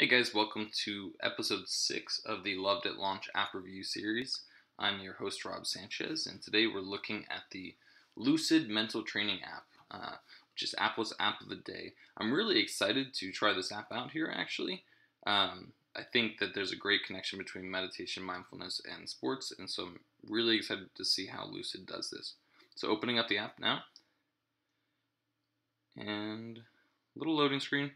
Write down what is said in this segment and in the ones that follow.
Hey guys, welcome to episode 6 of the Loved at Launch app review series. I'm your host Rob Sanchez, and today we're looking at the Lucid Mental Training app, uh, which is Apple's app of the day. I'm really excited to try this app out here actually. Um, I think that there's a great connection between meditation, mindfulness, and sports, and so I'm really excited to see how Lucid does this. So, opening up the app now, and little loading screen.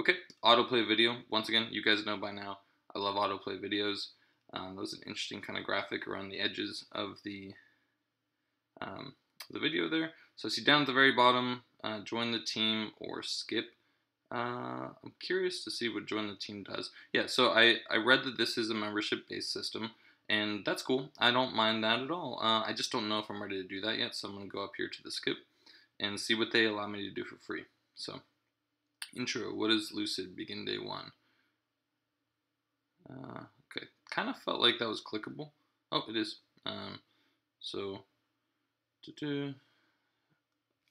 Okay, autoplay video. Once again, you guys know by now, I love autoplay videos. Um, that was an interesting kind of graphic around the edges of the um, the video there. So I see down at the very bottom, uh, join the team or skip. Uh, I'm curious to see what join the team does. Yeah, so I, I read that this is a membership-based system, and that's cool. I don't mind that at all. Uh, I just don't know if I'm ready to do that yet, so I'm going to go up here to the skip and see what they allow me to do for free. So Intro, what is Lucid? Begin day one. Uh, okay, kind of felt like that was clickable. Oh, it is. Um, so,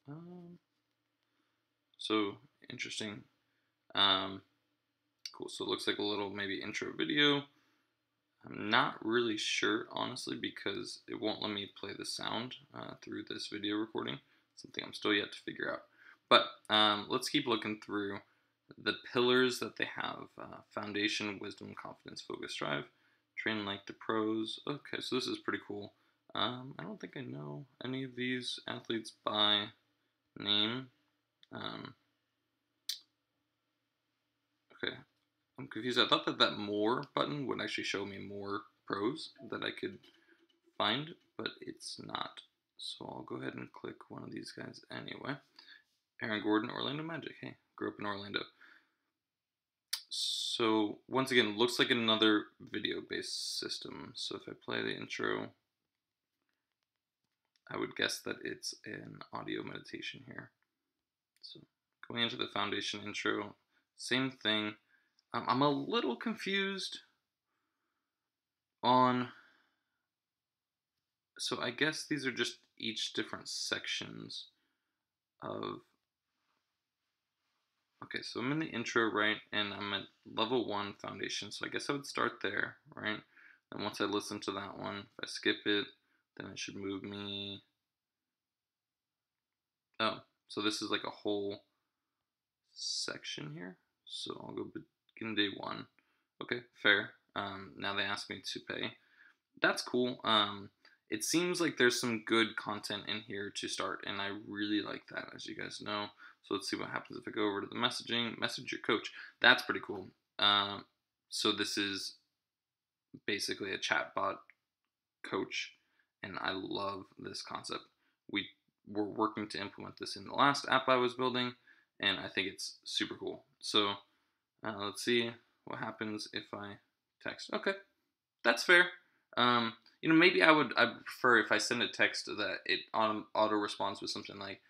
um, so interesting. Um, cool. So it looks like a little maybe intro video. I'm not really sure, honestly, because it won't let me play the sound uh, through this video recording. Something I'm still yet to figure out. Um, let's keep looking through the pillars that they have. Uh, foundation, wisdom, confidence, focus, drive. Train like the pros. Okay, so this is pretty cool. Um, I don't think I know any of these athletes by name. Um, okay, I'm confused. I thought that that more button would actually show me more pros that I could find, but it's not. So I'll go ahead and click one of these guys anyway. Aaron Gordon, Orlando Magic. Hey, grew up in Orlando. So once again, looks like another video-based system. So if I play the intro, I would guess that it's an audio meditation here. So going into the foundation intro, same thing. Um, I'm a little confused on. So I guess these are just each different sections of Okay, so I'm in the intro, right, and I'm at level one foundation, so I guess I would start there, right? And once I listen to that one, if I skip it, then it should move me. Oh, so this is like a whole section here. So I'll go begin day one. Okay, fair. Um, now they ask me to pay. That's cool. Um, it seems like there's some good content in here to start, and I really like that, as you guys know. So let's see what happens if I go over to the messaging, message your coach. That's pretty cool. Um, so this is basically a chatbot coach, and I love this concept. We were working to implement this in the last app I was building, and I think it's super cool. So uh, let's see what happens if I text. Okay, that's fair. Um, you know, maybe I would I prefer if I send a text that it auto responds with something like,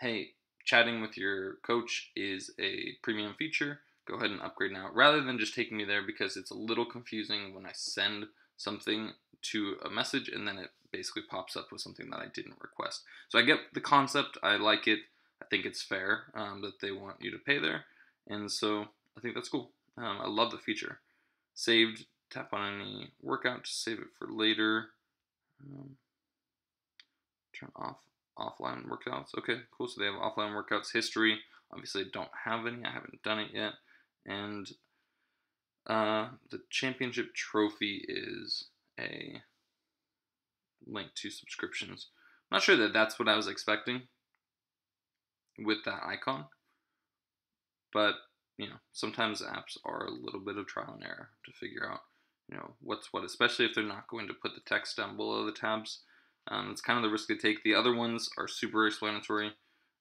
"Hey, chatting with your coach is a premium feature. Go ahead and upgrade now rather than just taking me there because it's a little confusing when I send something to a message and then it basically pops up with something that I didn't request. So I get the concept. I like it. I think it's fair um, that they want you to pay there. And so I think that's cool. Um, I love the feature. Saved, tap on any workout to save it for later. Um, turn off offline workouts. Okay, cool. So they have offline workouts history. Obviously, I don't have any. I haven't done it yet. And uh, the championship trophy is a link to subscriptions. I'm not sure that that's what I was expecting with that icon. But, you know, sometimes apps are a little bit of trial and error to figure out, you know, what's what, especially if they're not going to put the text down below the tabs. Um, it's kind of the risk they take. The other ones are super explanatory.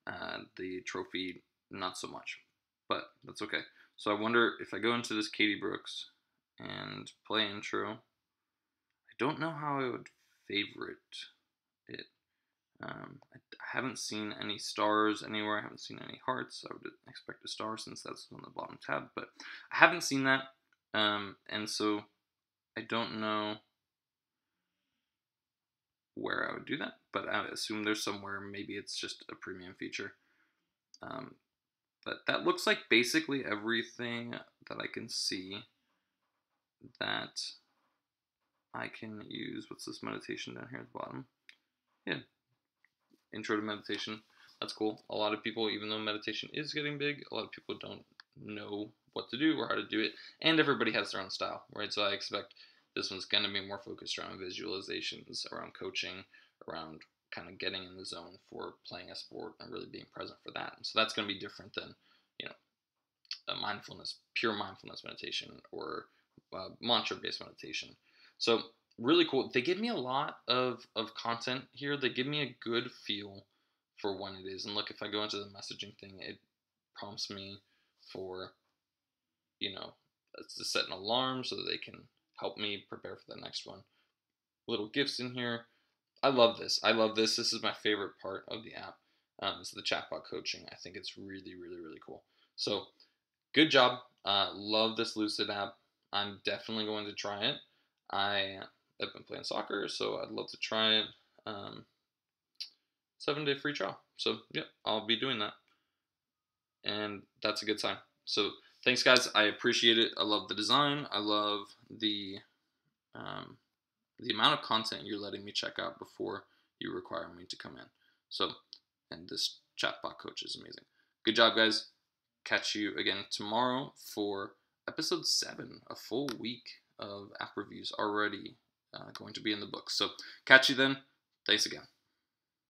Uh, the trophy, not so much, but that's okay. So I wonder if I go into this Katie Brooks and play intro. I don't know how I would favorite it. Um, I haven't seen any stars anywhere. I haven't seen any hearts. I would expect a star since that's on the bottom tab, but I haven't seen that. Um, and so I don't know where I would do that, but I assume there's somewhere, maybe it's just a premium feature. Um, but that looks like basically everything that I can see that I can use. What's this meditation down here at the bottom? Yeah, intro to meditation. That's cool. A lot of people, even though meditation is getting big, a lot of people don't know what to do or how to do it. And everybody has their own style, right? So I expect this one's going to be more focused around visualizations, around coaching, around kind of getting in the zone for playing a sport and really being present for that. So that's going to be different than, you know, a mindfulness, pure mindfulness meditation or uh, mantra based meditation. So really cool. They give me a lot of, of content here. They give me a good feel for when it is. And look, if I go into the messaging thing, it prompts me for, you know, to set an alarm so that they can help me prepare for the next one. Little gifts in here. I love this. I love this. This is my favorite part of the app. Um, it's the chatbot coaching. I think it's really, really, really cool. So, good job. Uh, love this Lucid app. I'm definitely going to try it. I have been playing soccer, so I'd love to try it. Um, seven day free trial. So, yeah, I'll be doing that. And that's a good sign. So, thanks, guys. I appreciate it. I love the design. I love the um, the amount of content you're letting me check out before you require me to come in. So, and this chatbot coach is amazing. Good job, guys. Catch you again tomorrow for episode seven, a full week of app reviews already uh, going to be in the book. So, catch you then. Thanks again.